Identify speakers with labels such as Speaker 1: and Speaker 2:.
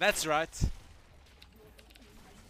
Speaker 1: That's right.